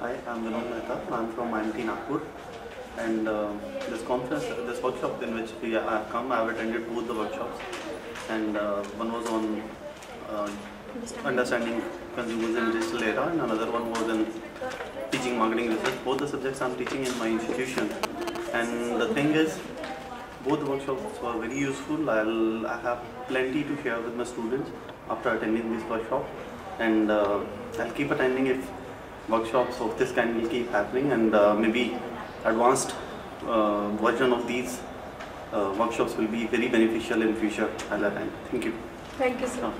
Hi, I'm Vinod Mehta. I'm from IMT Nagpur. And uh, this conference, this workshop in which we have come, I have attended both the workshops. And uh, one was on uh, understanding consumers in digital era, and another one was in teaching marketing research. Both the subjects I'm teaching in my institution. And the thing is, both workshops were very useful. I'll I have plenty to share with my students after attending this workshop, and uh, I'll keep attending if workshops of this kind will keep happening, and uh, maybe advanced uh, version of these uh, workshops will be very beneficial in future. I'll. Thank you. Thank you, sir. Okay.